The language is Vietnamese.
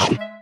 you